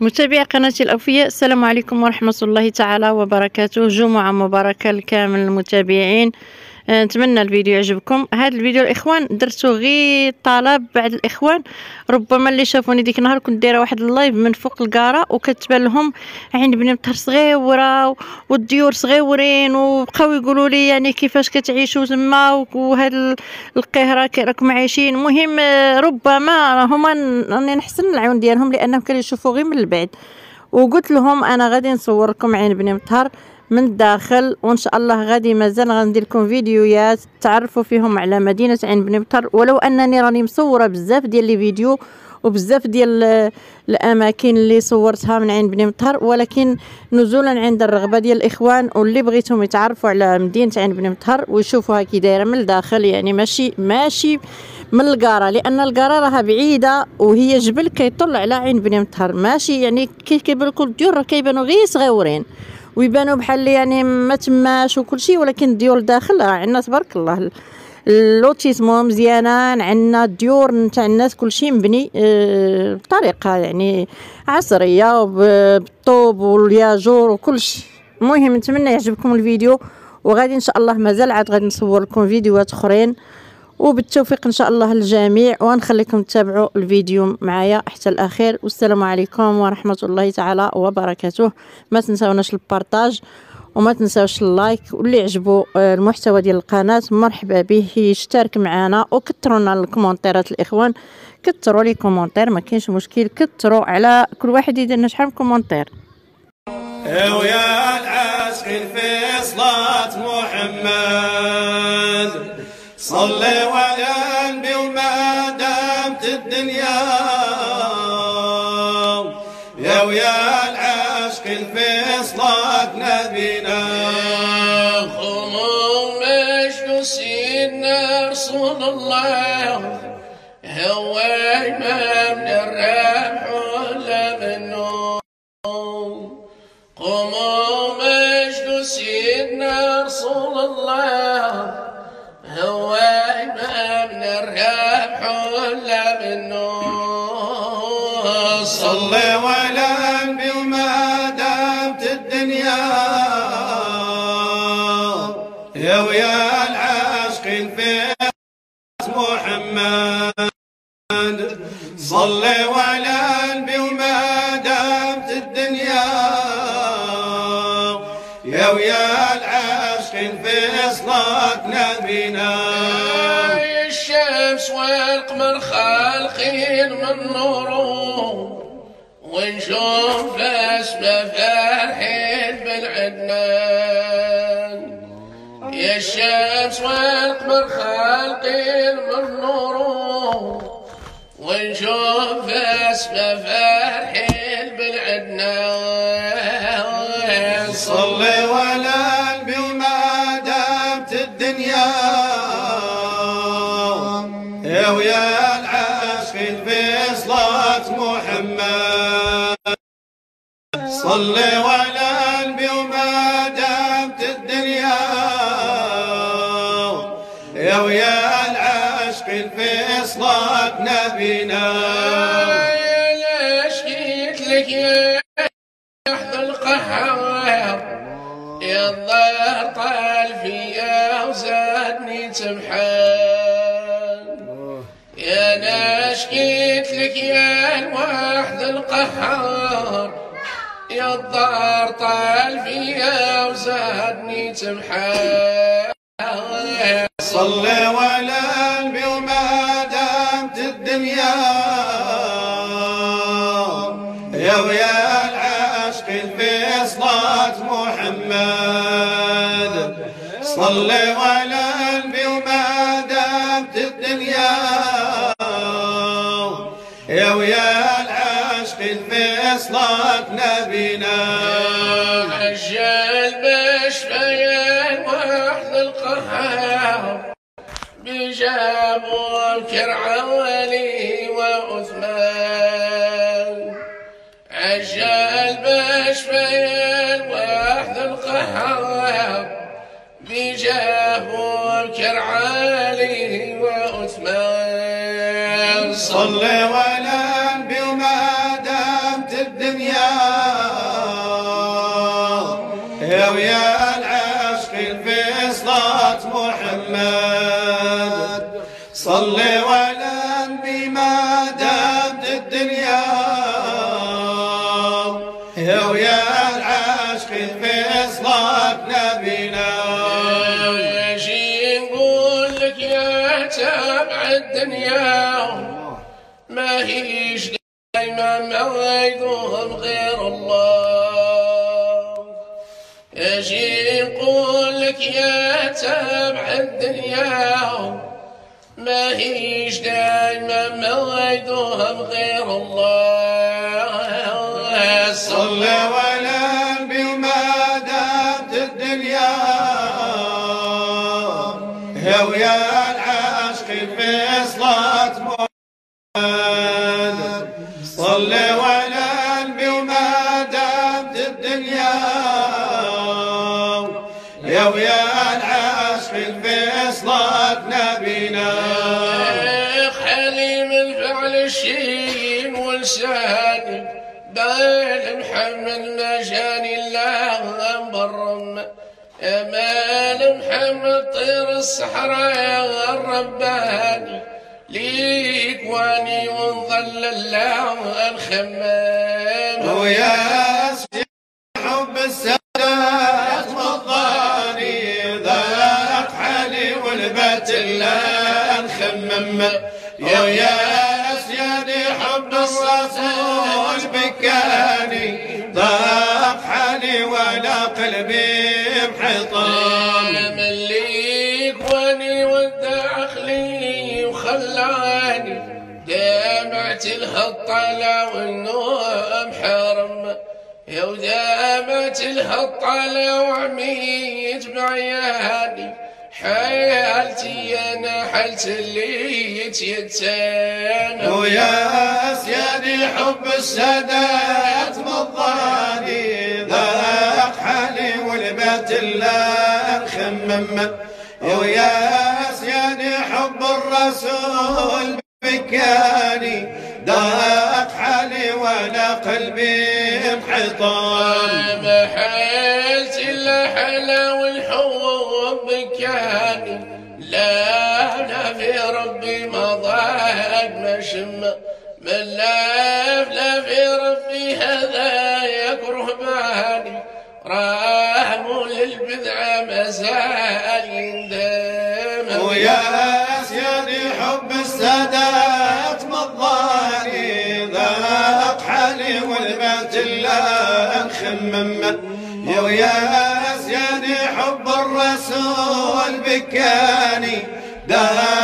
متابعي قناتي الأوفياء السلام عليكم ورحمة الله تعالى وبركاته. جمعة مباركة لكامل المتابعين. نتمنى الفيديو يعجبكم. هذا الفيديو الإخوان درتو غير طلب بعض الإخوان. ربما اللي شافوني ديك النهار كنت دايرة واحد ال live من فوق القارة وكتبان لهم عين بني مطهر صغيوره والديور صغيورين وبقاو يقولوا لي يعني كيفاش كتعيشوا تما وهاد القارة راكم عايشين. المهم آه، ربما هما راني نحسن العيون ديالهم لأنهم كانوا يشوفوا غير من البعد وقلت لهم أنا غادي نصور لكم عين بني مطهر. من الداخل وإن شاء الله غادي مازال غندير لكم فيديوهات تعرفوا فيهم على مدينة عين بن بطر ولو أنني راني مصورة بزاف ديال لي فيديو وبزاف ديال الأماكن اللي صورتها من عين بن مطهر ولكن نزولا عند الرغبة ديال الإخوان واللي بغيتهم يتعرفوا على مدينة عين بن مطهر ويشوفوها كي دايرة من الداخل يعني ماشي ماشي من القارة لأن القارة راها بعيدة وهي جبل كيطل على عين بني مطهر ماشي يعني كي كيبان لكم الديور كيبانوا غير صغيورين. ويبانوا بحال يعني ما تماش وكل شيء ولكن الديور داخل راه عندنا تبارك الله. ال lotissement مزيانه عندنا الديور نتاع الناس كلشي مبني أه بطريقة يعني عصرية بالطوب والياجور وكلشي المهم نتمنى يعجبكم الفيديو وغادي إن شاء الله مازال عاد غادي نصور لكم فيديوهات أخرين. وبالتوفيق إن شاء الله للجميع ونخليكم تتابعوا الفيديو معايا حتى الأخير. والسلام عليكم ورحمة الله تعالى وبركاته. ما تنساوناش ال partage وما تنساوش ال like واللي عجبو آه، المحتوى ديال القناة. مرحبا به يشترك معنا وكثروا لنا ال commentaire ات الإخوان. كثروا لي commentaire ما كاينش مشكل. كثروا على كل واحد يدير لنا شحال من commentaire ويا العشق في صلاة محمد. صلي وعلى النبي وما دامت الدنيا. يا ويا العشق في صلاة نبينا. خموم مش سيدنا رسول الله. هو إمام الربح ولا منه قوموا مجد سيدنا رسول الله. هو إمامنا الربح ولا منه صلي النبي وما دامت الدنيا. يا ويا العاشق في محمد. صلي النبي وما دامت الدنيا. يا ويا العاشق في صلاة نبينا. الشمس والقمر خالقين من نوره ونشوف الاسماء فرحين بالعدنان. يا الشمس والقمر خالقين من نوره ونشوف اسماء فرحين صلي ولا النبي وما دامت الدنيا. يا ويا العاشق في صلاة نبينا. ليش جيت لك يا تحت القهر يا الظهر طال فيا وزادني تمحان يا ناش جيت لك يا الواحد القهار. الظهر طال فيا وزادني تمحان صلي ولا النبي وما دامت الدنيا. يا ويا العاشق في صلاة محمد. صلي ولا النبي وما دامت الدنيا. صلاة نبينا عجال بشفيان واحد القهار. بجابوا كرعوالي وعثمان. عجال بشفيان واحد القهار. بجابوا كرعالي وعثمان. صلي ولا محمد. صل ولن بما دامت الدنيا. يا ويا العشق في اصلاك نبينا. أجي نقول لك يا تابع الدنيا. ما هيش دايما ما يدوم غير الله. أجي نقول لك يا تابع الدنيا ما هيش دايما موعدهم غير الله. صل ولا دامت الدنيا. يا ويا العشق في صلاة صلاة نبينا حليم الفعل الشين ولساني بين محمد ما جاني الله برم امال محمد طير الصحراء الرباني ليك واني ونظل الله الخمام. ويا لا نخمم ويا سيدي حب الرسول بكاني. ضاق حالي ولا قلبي محطم مليك واني والداخلي وخلاني. دامعت الهطلة والنوم حرم. يا ودامت الهطلة وعميت بعياني حالتي أنا حالت اللي يتيتانا ويا سيدي حب السادات مضاني ذاك حالي والبيت لا نخمم ويا سيدي حب الرسول بكاني. ذاك حالي ولا قلبي محيطان ما حالت الا حلا والحب كان لا لا في ربي ما ضاق ما شم من لا لا في ربي هذا يكره بالي رام للبدعة ما زال يندم ويا سيدي حب السادات مضاني. ذاق حالي والبيت لا نخمم ويا بكاني ذاق